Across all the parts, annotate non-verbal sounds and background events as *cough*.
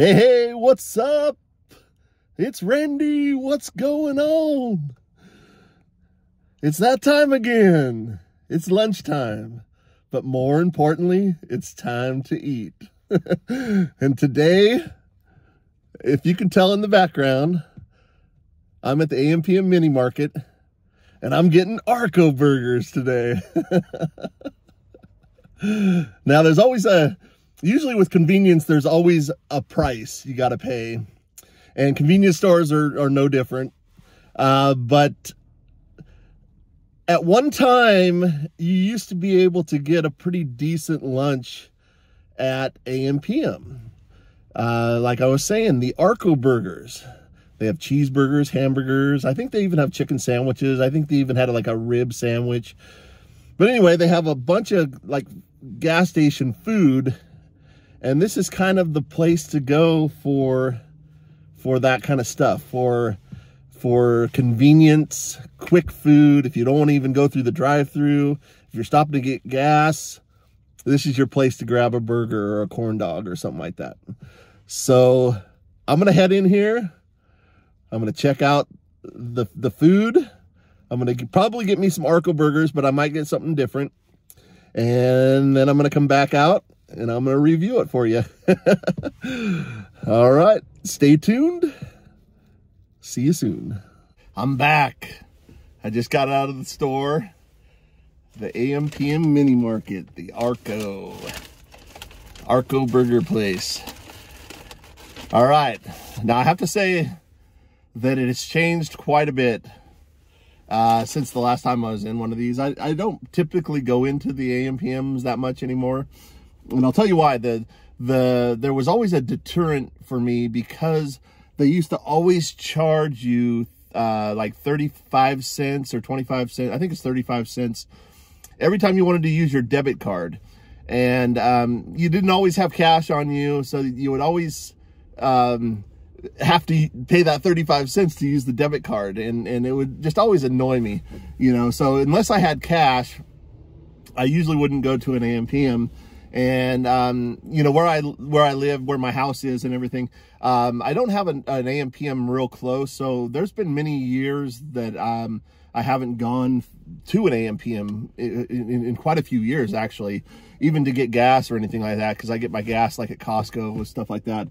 Hey, hey, what's up? It's Randy. What's going on? It's that time again. It's lunchtime. But more importantly, it's time to eat. *laughs* and today, if you can tell in the background, I'm at the AMPM mini market and I'm getting Arco burgers today. *laughs* now, there's always a, usually with convenience, there's always a price you got to pay. And convenience stores are, are no different. Uh, but at one time, you used to be able to get a pretty decent lunch at AMPM. Uh, like I was saying, the Arco burgers. They have cheeseburgers, hamburgers. I think they even have chicken sandwiches. I think they even had like a rib sandwich. But anyway, they have a bunch of like gas station food. And this is kind of the place to go for for that kind of stuff. For for convenience, quick food. If you don't want to even go through the drive-through, if you're stopping to get gas, this is your place to grab a burger or a corn dog or something like that. So I'm to head in here. I'm to check out the, the food. I'm to probably get me some Arco burgers, but I might get something different. And then I'm to come back out and I'm going to review it for you. *laughs* All right, stay tuned. See you soon. I'm back. I just got out of the store. The AMPM mini market, the Arco. Arco burger place. All right. Now I have to say that it has changed quite a bit uh, since the last time I was in one of these. I, I don't typically go into the AMPMs that much anymore. And I'll tell you why. The, the, there was always a deterrent for me because they used to always charge you uh, like 35 cents or 25 cents. I think it's 35 cents every time you wanted to use your debit card. And um, you didn't always have cash on you. So you would always um, have to pay that 35 cents to use the debit card. And, and it would just always annoy me, you know. So unless I had cash, I usually wouldn't go to an AMPM and um, you know where I where I live, where my house is, and everything. Um, I don't have an, an AMPM real close, so there's been many years that um, I haven't gone to an AMPM in, in, in, quite a few years, actually, even to get gas or anything like that, because I get my gas like at Costco and stuff like that,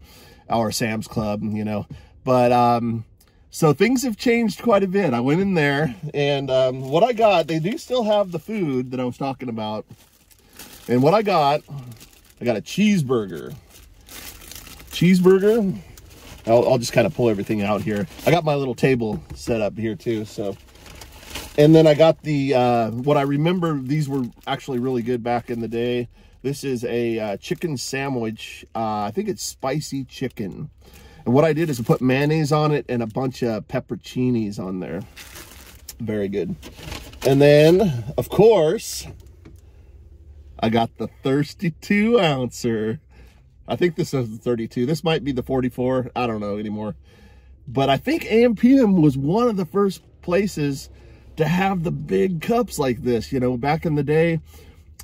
or Sam's Club, you know. But um, so things have changed quite a bit. I went in there, and um, what I got, they do still have the food that I was talking about. And what I got, I got a cheeseburger. Cheeseburger. I'll, I'll just kind of pull everything out here. I got my little table set up here too. So, and then I got the, uh, what I remember, these were actually really good back in the day. This is a uh, chicken sandwich. Uh, I think it's spicy chicken. And what I did is I put mayonnaise on it and a bunch of pepperoncinis on there. Very good. And then, of course, I got the 32 ouncer. I think this is the 32. This might be the 44. I don't know anymore. But I think AMPM was one of the first places to have the big cups like this. You know, back in the day,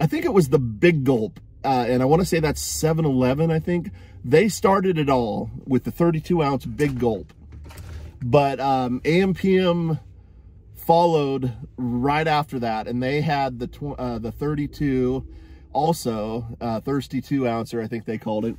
I think it was the Big Gulp. Uh, and I want to say that's 7-Eleven, I think. They started it all with the 32 ounce Big Gulp. But um, AMPM followed right after that, and they had the uh, the 32 also uh, thirsty two ouncer, I think they called it.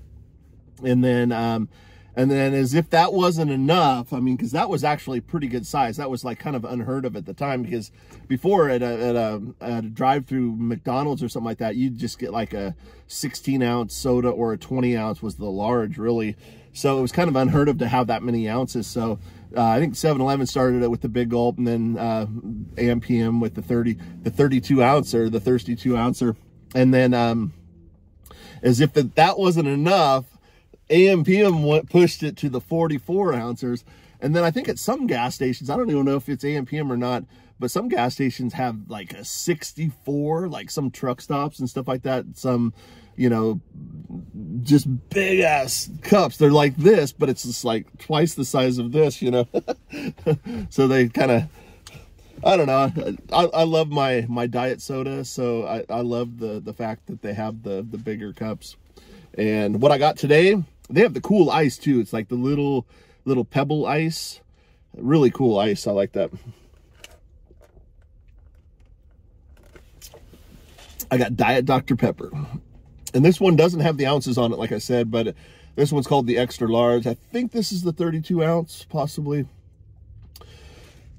And then, um, and then as if that wasn't enough, I mean, because that was actually pretty good size. That was like kind of unheard of at the time because before at a, at a, at a drive-through McDonald's or something like that, you'd just get like a 16 ounce soda or a 20 ounce was the large really. So it was kind of unheard of to have that many ounces. So uh, I think 7-Eleven started it with the big gulp and then uh, AMPM with the 30, the 32 ouncer, the thirsty two ouncer. And then, um, as if that, that wasn't enough, AMPM went, pushed it to the 44 ounces. And then I think at some gas stations, I don't even know if it's AMPM or not, but some gas stations have like a 64, like some truck stops and stuff like that. Some, you know, just big ass cups. They're like this, but it's just like twice the size of this, you know. *laughs* so they kind of I don't know. I, I love my, my diet soda, so I, I love the, the fact that they have the, the bigger cups. And what I got today, they have the cool ice too. It's like the little, little pebble ice. Really cool ice. I like that. I got Diet Dr. Pepper. And this one doesn't have the ounces on it, like I said, but this one's called the extra large. I think this is the 32 ounce, possibly.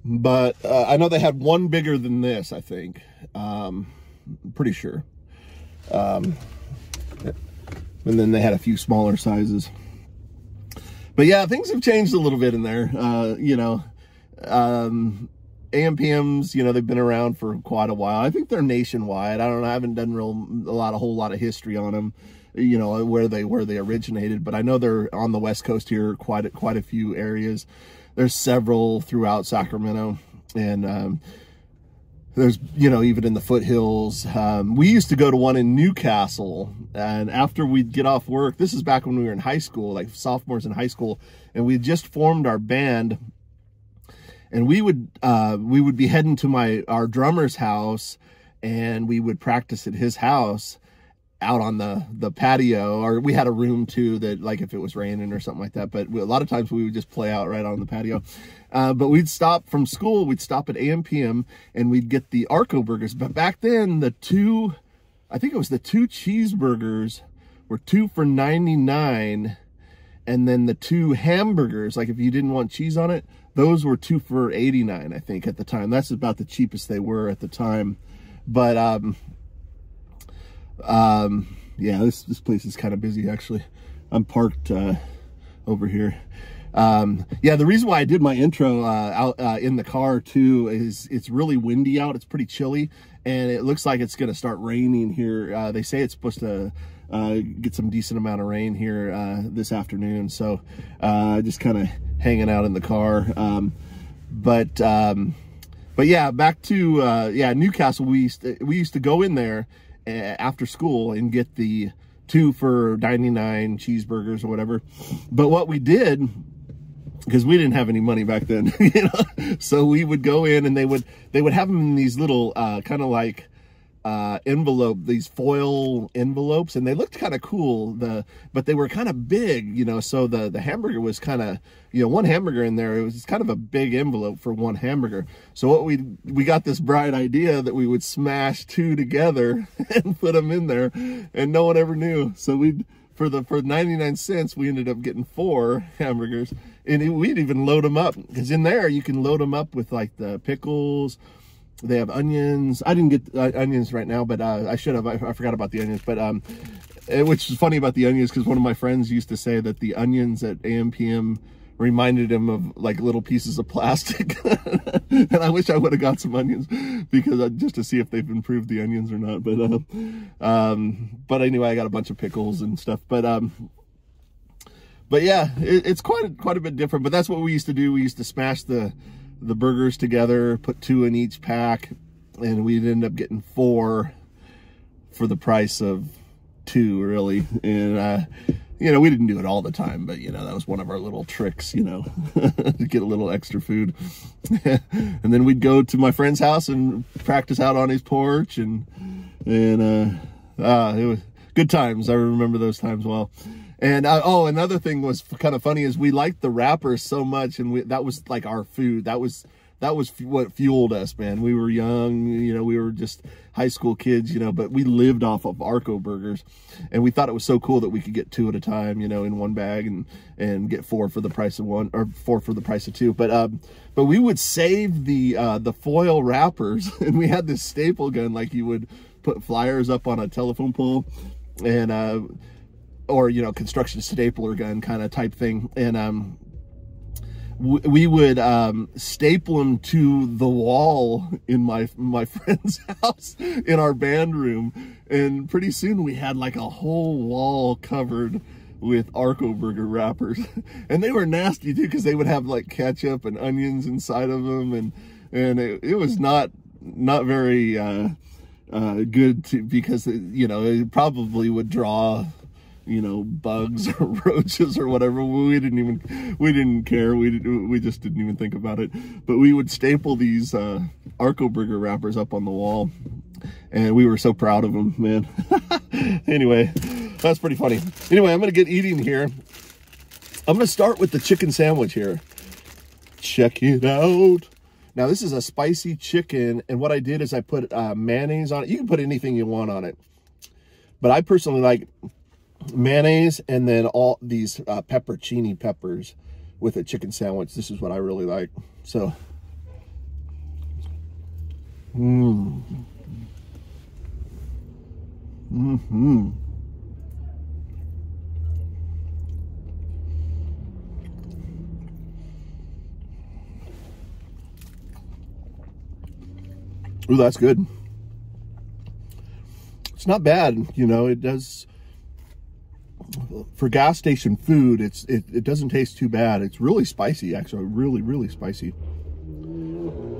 But uh, I know they had one bigger than this, I think. Um, pretty sure. Um, and then they had a few smaller sizes. But yeah, things have changed a little bit in there. Uh, you know, um, AMPMs, you know, they've been around for quite a while. I think they're nationwide. I don't know. I haven't done real a lot, a whole lot of history on them, you know, where they where they originated. But I know they're on the West Coast here, quite quite a few areas. There's several throughout Sacramento, and um, there's you know even in the foothills. Um, we used to go to one in Newcastle, and after we'd get off work, this is back when we were in high school, like sophomores in high school, and we just formed our band. And we would uh, we would be heading to my our drummer's house and we would practice at his house out on the the patio or we had a room too that like if it was raining or something like that but we, a lot of times we would just play out right on the patio. Uh, but we'd stop from school we'd stop at am pm and we'd get the arco burgers. But back then the two i think it was the two cheeseburgers were two for 99 and then the two hamburgers like if you didn't want cheese on it those were two for 89 i think at the time. That's about the cheapest they were at the time. But um um yeah this this place is kind of busy actually i'm parked uh over here um yeah the reason why i did my intro uh out uh, in the car too is it's really windy out it's pretty chilly and it looks like it's going to start raining here uh they say it's supposed to uh, get some decent amount of rain here uh, this afternoon. So uh, just kind of hanging out in the car. Um, but um, but yeah, back to uh, yeah Newcastle. We used to, we used to go in there after school and get the two for 99 cheeseburgers or whatever. But what we did because we didn't have any money back then, *laughs* you know. So we would go in and they would they would have them in these little uh, kind of like uh, envelope, these foil envelopes, and they looked kind of cool. The but they were kind of big, you know. So the the hamburger was kind of, you know, one hamburger in there. It was kind of a big envelope for one hamburger. So what we we got this bright idea that we would smash two together *laughs* and put them in there, and no one ever knew. So we for the for 99 cents we ended up getting four *laughs* hamburgers and we'd even load them up because in there you can load them up with like the pickles they have onions. I didn't get uh, onions right now, but uh, I should have. I, I, forgot about the onions. But um, it, which is funny about the onions because one of my friends used to say that the onions at AMPM reminded him of like little pieces of plastic. *laughs* and I wish I would have got some onions because uh, just to see if they've improved the onions or not. But uh, um, but anyway, I got a bunch of pickles and stuff. But um, but yeah, it, it's quite quite a bit different. But that's what we used to do. We used to smash the the burgers together, put two in each pack, and we'd end up getting four for the price of two, really. And, uh, you know, we didn't do it all the time, but, you know, that was one of our little tricks, you know, *laughs* to get a little extra food. *laughs* and then we'd go to my friend's house and practice out on his porch and, and, uh, uh, it was good times. I remember those times well. And uh, oh, another thing was kind of funny is we liked the wrappers so much, and we, that was like our food. That was that was what fueled us, man. We were young, you know, we were just high school kids, you know, but we lived off of Arco burgers, and we thought it was so cool that we could get two at a time, you know, in one bag, and and get four for the price of one, or four for the price of two. But um, but we would save the uh, the foil wrappers, *laughs* and we had this staple gun, like you would put flyers up on a telephone pole, and uh or you know construction stapler gun kind of type thing. And um we would um, staple them to the wall in my my *laughs* friend's house in our band room. And pretty soon we had like a whole wall covered with Arco burger wrappers. *laughs* And they were nasty too because they would have like ketchup and onions inside of them and and it, it was not not very uh, uh, good to, because it, you know it probably would draw you know, bugs *laughs* or roaches or whatever. We didn't even, we didn't care. We didn't, we just didn't even think about it. But we would staple these uh, Arco Burger wrappers up on the wall, and we were so proud of them, man. *laughs* anyway, that's pretty funny. Anyway, I'm gonna get eating here. I'm to start with the chicken sandwich here. Check it out. Now, this is a spicy chicken, and what I did is I put uh, mayonnaise on it. You can put anything you want on it. But I personally like mayonnaise and then all these uh, peppercini peppers with a chicken sandwich. This is what I really like. So, mmm. Mm-hmm. Ooh, that's good. It's not bad, you know, it does for gas station food, it's it, it doesn't taste too bad. It's really spicy, actually, really, really spicy.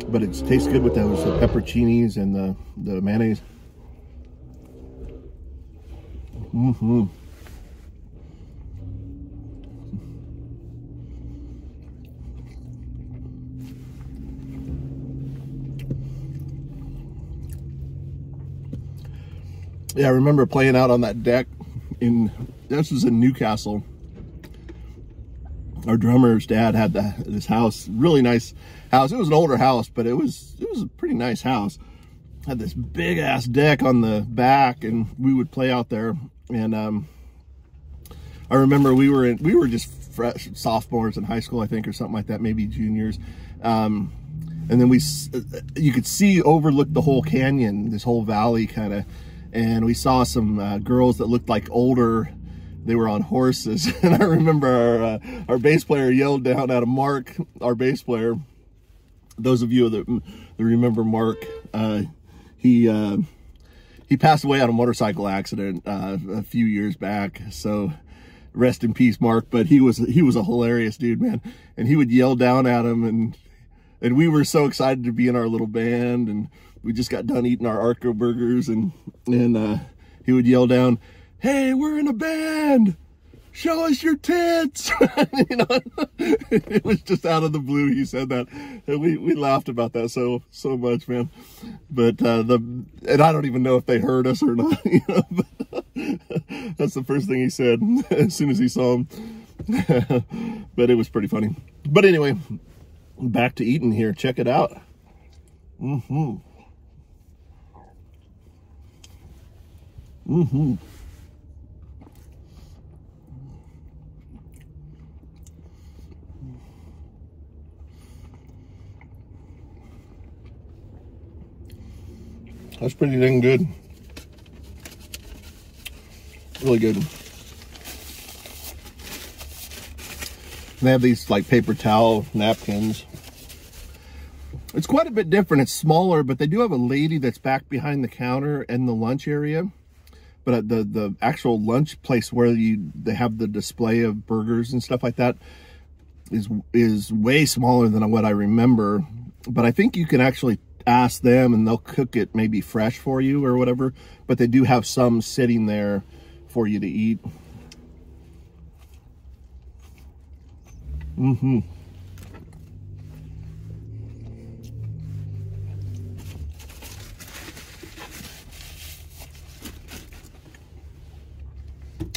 But it tastes good with those uh, pepperoncinis and the, the mayonnaise. Mm-hmm. Yeah, I remember playing out on that deck in, this was in Newcastle. Our drummer's dad had the, this house, really nice house. It was an older house, but it was, it was a pretty nice house. Had this big ass deck on the back and we would play out there. And, um, I remember we were in, we were just fresh sophomores in high school, I think, or something like that, maybe juniors. Um, and then we, you could see overlook the whole canyon, this whole valley kind of, and we saw some uh, girls that looked like older they were on horses. *laughs* And i remember our uh, our bass player yelled down at a mark our bass player. Those of you that, that remember mark uh, he uh, he passed away on a motorcycle accident uh, a few years back. So rest in peace mark. But he was he was a hilarious dude man. And he would yell down at him and and we were so excited to be in our little band. And we just got done eating our Arco burgers and, and uh, he would yell down, hey, we're in a band. Show us your tits. *laughs* you know, it was just out of the blue. He said that. And we, we laughed about that so, so much, man. But, uh, the, and I don't even know if they heard us or not, *laughs* you know, that's the first thing he said *laughs* as soon as he saw him. but it was pretty funny. But anyway, back to eating here. Check it out. Mm-hmm. Mm-hmm. That's pretty dang good. Really good. they have these like paper towel napkins. It's quite a bit different. It's smaller, but they do have a lady that's back behind the counter in the lunch area but the the actual lunch place where you they have the display of burgers and stuff like that is is way smaller than what I remember. But I think you can actually ask them and they'll cook it maybe fresh for you or whatever. But they do have some sitting there for you to eat. Mm-hmm.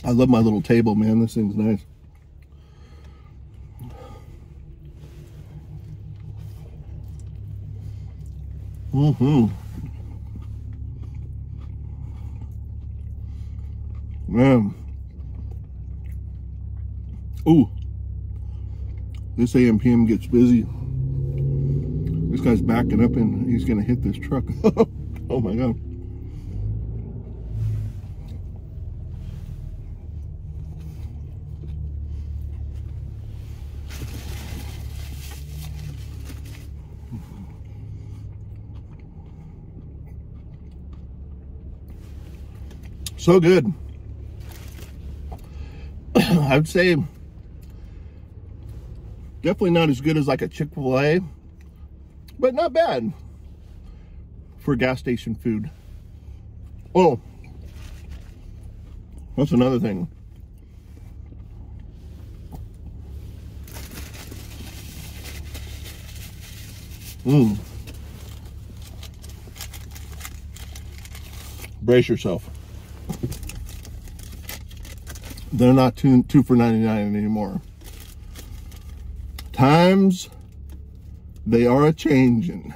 I love my little table, man. This thing's nice. Mm-hmm. Man. Ooh. This AMPM gets busy. This guy's backing up and he's to hit this truck. *laughs* oh my God. So good. *clears throat* I would say definitely not as good as like a Chick-fil-A, but not bad for gas station food. Oh, that's another thing. Mmm. Brace yourself. They're not two, two for 99 anymore. times they are a changing.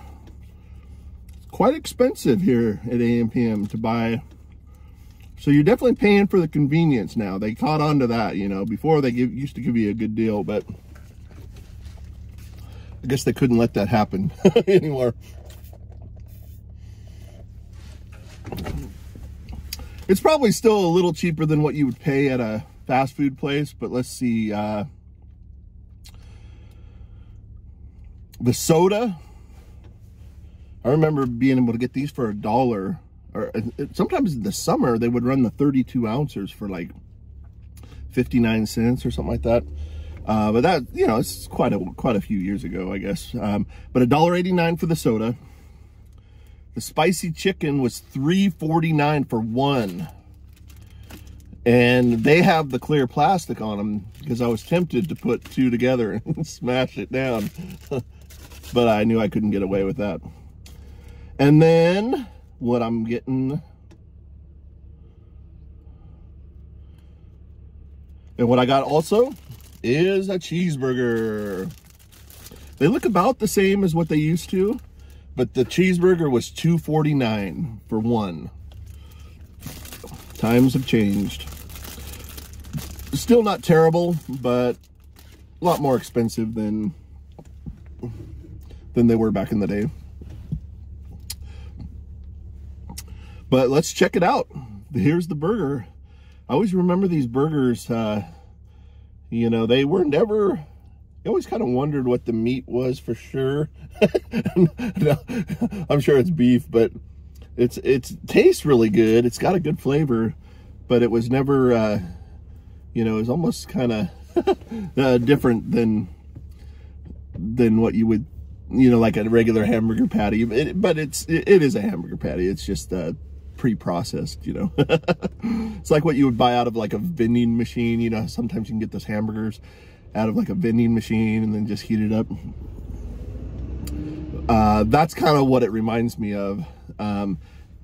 It's quite expensive here at AMPM to buy. So you're definitely paying for the convenience now. They caught on to that, you know. Before they give, used to give you a good deal, but I guess they couldn't let that happen *laughs* anymore. It's probably still a little cheaper than what you would pay at a fast food place, but let's see. Uh, the soda, I remember being able to get these for a dollar. Or sometimes in the summer, they would run the 32 ounces for like 59 cents or something like that. Uh, but that, you know, it's quite a quite a few years ago, I guess. Um, but a dollar eighty nine for the soda. The spicy chicken was three forty nine for one. And they have the clear plastic on them because I was tempted to put two together *laughs* and smash it down. *laughs* but I knew I couldn't get away with that. And then what I'm getting and what I got also is a cheeseburger. They look about the same as what they used to, but the cheeseburger was 249 for one. Times have changed. Still not terrible, but a lot more expensive than than they were back in the day. But let's check it out. Here's the burger. I always remember these burgers, uh, you know, they were never, I always kind of wondered what the meat was for sure. *laughs* I'm sure it's beef, but it's, it's tastes really good. It's got a good flavor, but it was never, uh, you know, it was almost kind of *laughs* uh, different than, than what you would you know, like a regular hamburger patty, it, but it's, it, it is a hamburger patty. It's just, uh, pre-processed, you know. *laughs* it's like what you would buy out of like a vending machine, you know, sometimes you can get those hamburgers out of like a vending machine and then just heat it up. Uh, that's kind of what it reminds me of. Um,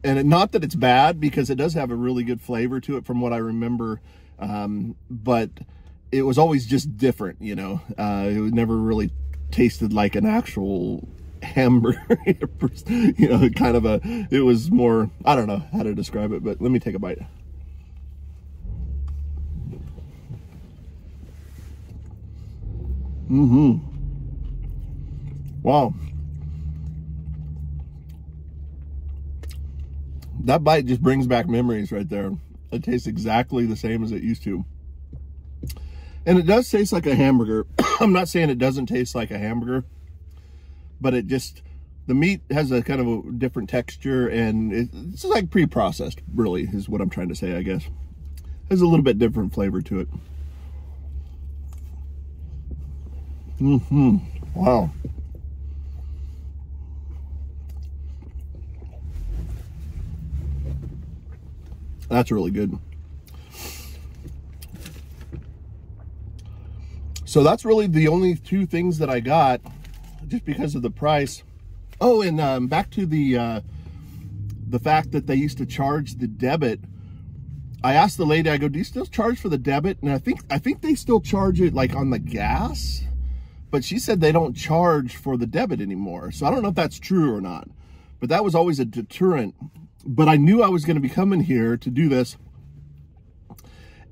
and it, not that it's bad because it does have a really good flavor to it from what I remember. Um, but it was always just different, you know, uh, it never really tasted like an actual hamburger *laughs* you know kind of a it was more i don't know how to describe it but let me take a bite mm-hmm. Wow. That bite just brings back memories right there. It tastes exactly the same as it used to. And it does taste like a hamburger. *coughs* I'm not saying it doesn't taste like a hamburger but it just, the meat has a kind of a different texture and it's like pre-processed really is what I'm trying to say, I guess. Has a little bit different flavor to it. Mm-hmm. Wow. That's really good. So that's really the only two things that I got just because of the price. Oh, and um, back to the uh, the fact that they used to charge the debit. I asked the lady, I go, do you still charge for the debit? And I think I think they still charge it like on the gas, but she said they don't charge for the debit anymore. So I don't know if that's true or not. But that was always a deterrent. But I knew I was going to be coming here to do this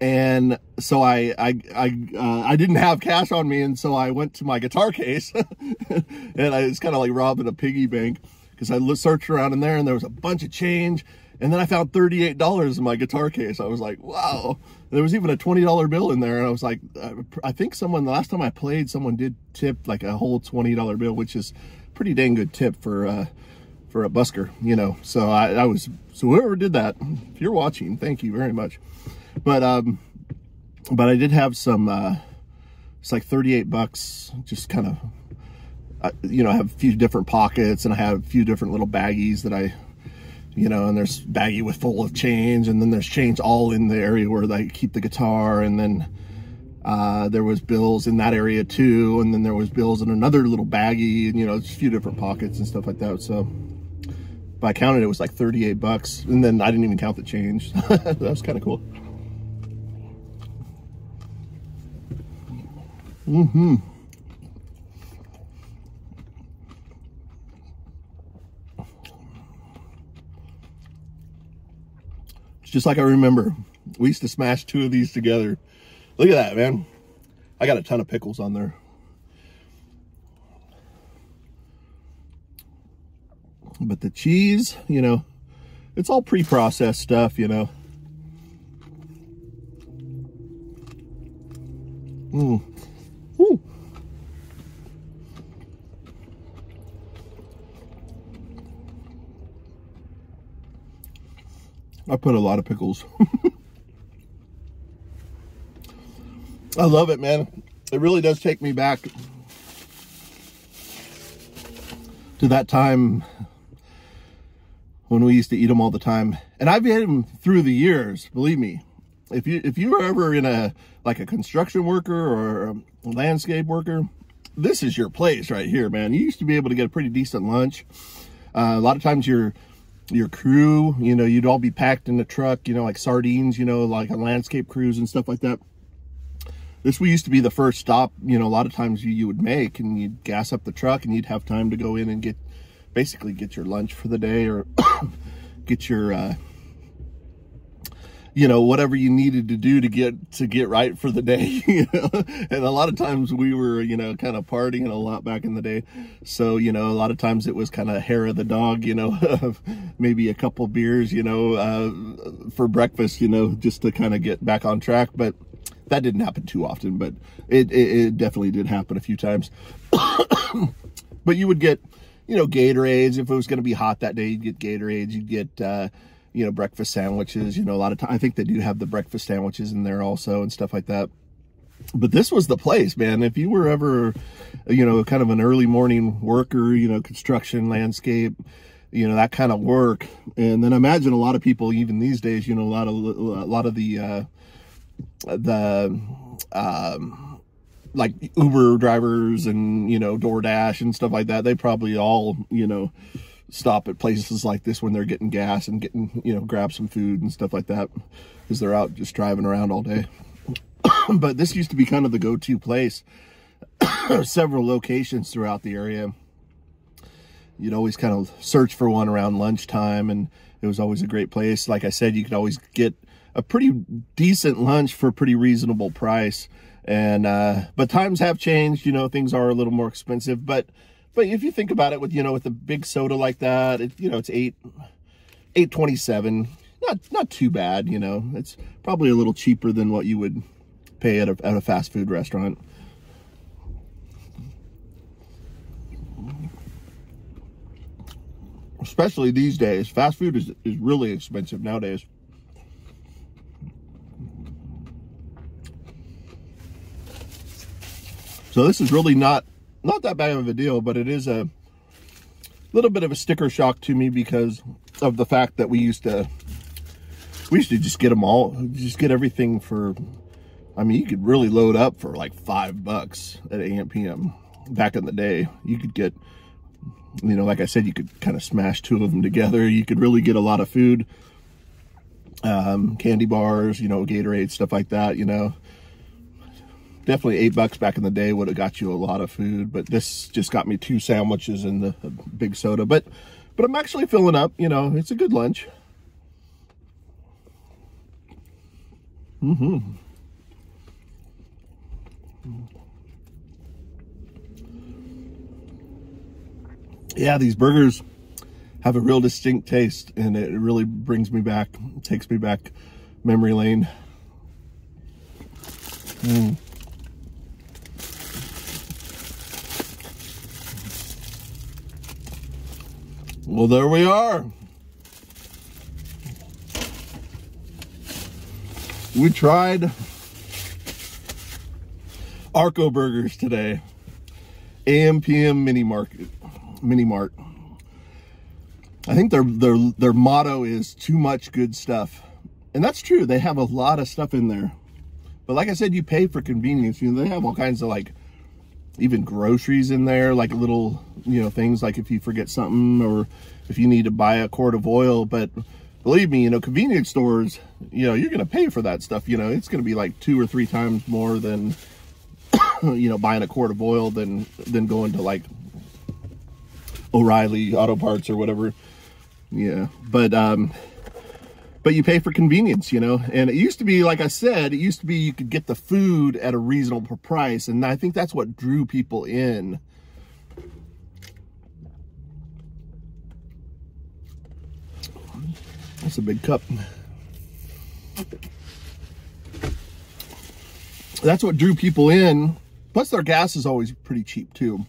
and so I I I uh, I didn't have cash on me, and so I went to my guitar case, *laughs* and I was kind of like robbing a piggy bank because I searched around in there, and there was a bunch of change, and then I found thirty eight dollars in my guitar case. I was like, wow! There was even a twenty dollar bill in there, and I was like, uh, I think someone the last time I played, someone did tip like a whole twenty dollar bill, which is pretty dang good tip for. Uh, for a busker, you know, so I, I was, so whoever did that, if you're watching, thank you very much. But, um, but I did have some, uh, it's like 38 bucks, just kind of, uh, you know, I have a few different pockets and I have a few different little baggies that I, you know, and there's baggie with full of change and then there's change all in the area where they keep the guitar and then, uh, there was bills in that area too. And then there was bills in another little baggie and, you know, a few different pockets and stuff like that. So, but I counted it was like 38 bucks and then I didn't even count the change. *laughs* that was kind of cool. Mm-hmm. Just like I remember. We used to smash two of these together. Look at that, man. I got a ton of pickles on there. But the cheese, you know, it's all pre-processed stuff, you know. Mmm. I put a lot of pickles. *laughs* I love it, man. It really does take me back to that time when we used to eat them all the time. And I've had them through the years, believe me. If you if you were ever in a like a construction worker or a landscape worker, this is your place right here, man. You used to be able to get a pretty decent lunch. Uh, a lot of times your your crew, you know, you'd all be packed in the truck, you know, like sardines, you know, like a landscape cruise and stuff like that. This we used to be the first stop, you know, a lot of times you, you would make and you'd gas up the truck and you'd have time to go in and get basically get your lunch for the day or *coughs* get your uh, you know whatever you needed to do to get to get right for the day *laughs* and a lot of times we were you know kind of partying a lot back in the day so you know a lot of times it was kind of hair of the dog you know *laughs* maybe a couple beers you know uh, for breakfast you know just to kind of get back on track but that didn't happen too often but it, it, it definitely did happen a few times *coughs* but you would get you know, Gatorades. If it was going to be hot that day, you'd get Gatorades. You'd get, uh, you know, breakfast sandwiches. You know, a lot of time, I think they do have the breakfast sandwiches in there also and stuff like that. But this was the place, man. If you were ever, you know, kind of an early morning worker, you know, construction, landscape, you know, that kind of work. And then imagine a lot of people, even these days, you know, a lot of, a lot of the, uh, the, um, like Uber drivers and, you know, DoorDash and stuff like that, they probably all, you know, stop at places like this when they're getting gas and getting, you know, grab some food and stuff like that because they're out just driving around all day. *coughs* but this used to be kind of the go-to place. *coughs* Several locations throughout the area. You'd always kind of search for one around lunchtime and it was always a great place. Like I said, you could always get a pretty decent lunch for a pretty reasonable price and uh but times have changed you know things are a little more expensive but but if you think about it with you know with a big soda like that it, you know it's eight 827 not not too bad you know. It's probably a little cheaper than what you would pay at a, at a fast food restaurant. Especially these days fast food is, is really expensive nowadays. So this is really not, not that bad of a deal, but it is a little bit of a sticker shock to me because of the fact that we used to, we used to just get them all, just get everything for, I mean, you could really load up for like five bucks at AMPM back in the day. You could get, you know, like I said, you could kind of smash two of them together. You could really get a lot of food, um, candy bars, you know, Gatorade, stuff like that, you know definitely eight bucks back in the day would have got you a lot of food but this just got me two sandwiches and the big soda. But but i'm actually filling up you know it's a good lunch. Mm-hmm. Yeah these burgers have a real distinct taste and it really brings me back takes me back memory lane. Mm. Well, there we are. We tried Arco Burgers today. AMPM Mini Market, Mini Mart. I think their their their motto is too much good stuff. And that's true. They have a lot of stuff in there. But like I said, you pay for convenience. You know, they have all kinds of like even groceries in there, like little, you know, things like if you forget something or if you need to buy a quart of oil. But believe me, you know, convenience stores, you know, you're going to pay for that stuff. You know, it's going to be like two or three times more than, *coughs* you know, buying a quart of oil than, than going to like O'Reilly Auto Parts or whatever. Yeah. But, um, but you pay for convenience, you know. And it used to be, like I said, it used to be you could get the food at a reasonable price, and I think that's what drew people in. That's a big cup. That's what drew people in. Plus, their gas is always pretty cheap too.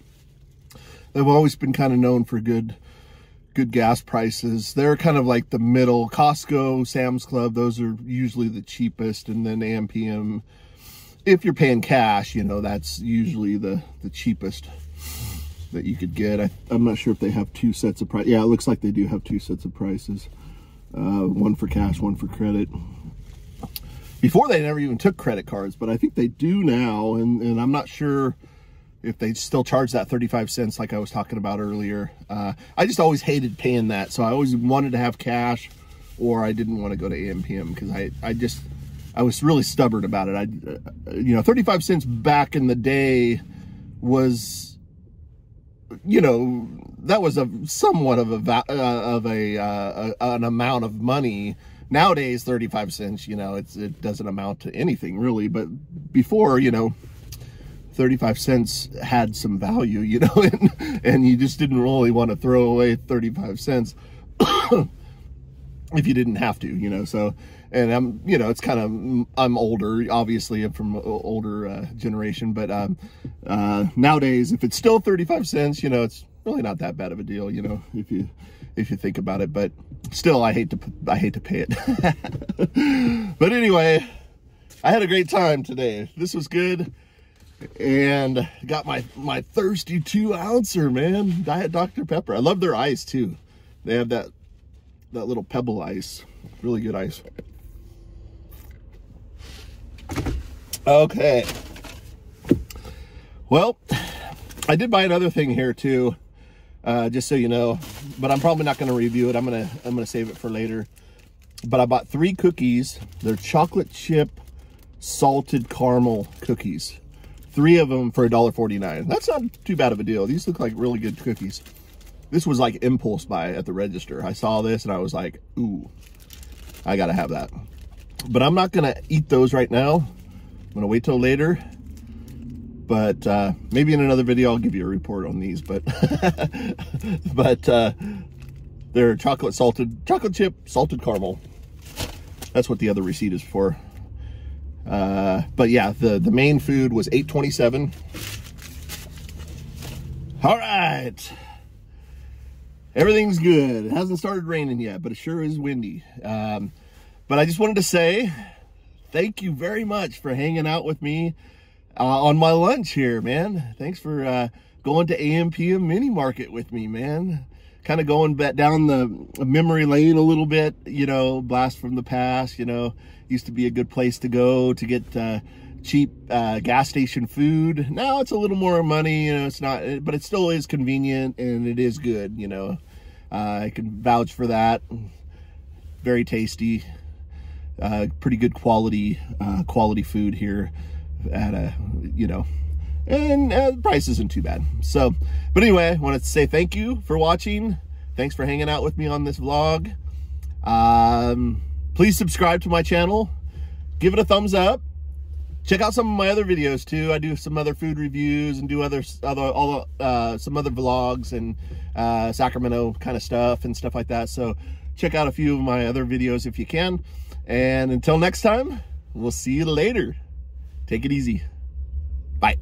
They've always been kind of known for good good gas prices. They're kind of like the middle. Costco, Sam's Club, those are usually the cheapest. And then AMPM, if you're paying cash, you know, that's usually the, the cheapest that you could get. I, am not sure if they have two sets of price. Yeah, it looks like they do have two sets of prices. Uh, one for cash, one for credit. Before they never even took credit cards, but I think they do now. And, and I'm not sure if they still charge that 35 cents like I was talking about earlier. Uh, I just always hated paying that. So I always wanted to have cash or I didn't want to go to AMPM because I, I just, I was really stubborn about it. I, uh, you know, 35 cents back in the day was, you know, that was a somewhat of a, uh, of a, uh, an amount of money nowadays 35 cents you know it's it doesn't amount to anything really but before you know 35 cents had some value, you know, *laughs* and, and you just didn't really want to throw away 35 cents if you didn't have to, you know, so, and I'm, you know, it's kind of, I'm older, obviously I'm from older uh, generation, but um, uh, nowadays, if it's still 35 cents, you know, it's really not that bad of a deal, you know, if you, if you think about it, but still, I hate to, I hate to pay it. *laughs* but anyway, I had a great time today. This was good and got my my thirsty two ouncer man. Diet dr pepper. I love their ice too. They have that that little pebble ice. Really good ice. Okay. Well i did buy another thing here too uh, just so you know but i'm probably not going to review it. I'm gonna i'm gonna save it for later. But i bought three cookies. They're chocolate chip salted caramel cookies Three of them for $1.49. That's not too bad of a deal. These look like really good cookies. This was like impulse buy at the register. I saw this and I was like, ooh, I gotta have that. But I'm not gonna eat those right now. I'm gonna wait till later. But uh, maybe in another video, I'll give you a report on these. But *laughs* but uh, they're chocolate salted, chocolate chip, salted caramel. That's what the other receipt is for. Uh, but yeah, the, the main food was 827. All right. Everything's good. It hasn't started raining yet, but it sure is windy. Um, but I just wanted to say thank you very much for hanging out with me uh, on my lunch here, man. Thanks for uh, going to AMPM Mini Market with me, man. Kind of going back down the memory lane a little bit, you know, blast from the past, you know used to be a good place to go to get uh, cheap uh, gas station food. Now it's a little more money, you know, it's not, but it still is convenient and it is good, you know. Uh, I can vouch for that. Very tasty, uh, pretty good quality, uh, quality food here at a, you know, and uh, the price isn't too bad. So, but anyway, I wanted to say thank you for watching. Thanks for hanging out with me on this vlog. Um, Please subscribe to my channel. Give it a thumbs up. Check out some of my other videos too. I do some other food reviews and do other, other all uh, some other vlogs and uh, Sacramento kind of stuff and stuff like that. So check out a few of my other videos if you can. And until next time, we'll see you later. Take it easy. Bye.